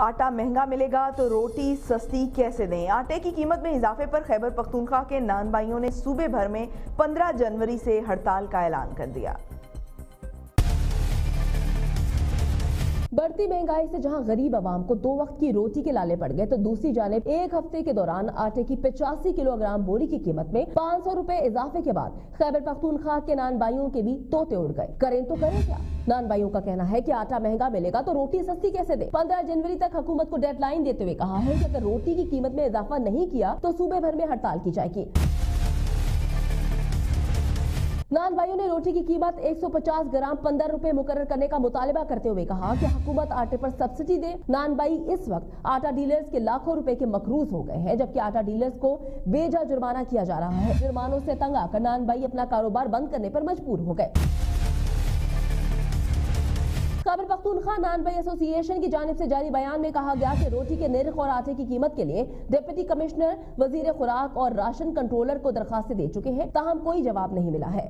آٹا مہنگا ملے گا تو روٹی سستی کیسے دیں؟ آٹے کی قیمت میں اضافے پر خیبر پختونخوا کے نان بھائیوں نے صوبے بھر میں پندرہ جنوری سے ہڑتال کا اعلان کر دیا۔ بڑھتی مہنگائی سے جہاں غریب عوام کو دو وقت کی روٹی کے لالے پڑ گئے، تو دوسری جانب ایک ہفتے کے دوران آٹے کی پچاسی کلو گرام بوری کی قیمت میں پانچ سو روپے اضافے کے بعد خیبر پختونخوا کے نان بھائیوں کے بھی توتے اڑ گئے۔ کریں تو کریں کیا؟ نان بھائیوں کا کہنا ہے کہ آٹا مہنگا ملے گا تو روٹی سستی کیسے دے پندرہ جنوری تک حکومت کو ڈیڈ لائن دیتے ہوئے کہا ہے کہ اگر روٹی کی قیمت میں اضافہ نہیں کیا تو صوبے بھر میں ہڑتال کی جائے گی۔ نان بھائیوں نے روٹی کی قیمت ایک سو پچاس گرام پندرہ روپے مقرر کرنے کا مطالبہ کرتے ہوئے کہا کہ حکومت آٹے پر سبسڈی دے۔ نان بھائی اس وقت آٹا ڈیلرز کے لاکھوں روپے کے مقروض ہو گئے ہیں، جبکہ آٹا ڈیلرز کو بیجا جرمانہ کیا جا رہا ہے۔ جرمانوں سے تنگ آ کر نان بھائی اپنا کاروبار بند کرنے پر مجبور ہو گئے۔ خیبر پختونخوا نان بھائی ایسوسی ایشن کی جانب سے جاری بیان میں کہا گیا کہ روٹی کے نرخ اور آٹے کی قیمت کے لیے ڈپٹی کمشنر وزیر خوراک اور راشن کنٹرولر کو درخواستیں دے چکے ہیں، تاہم کوئی جواب نہیں ملا ہے۔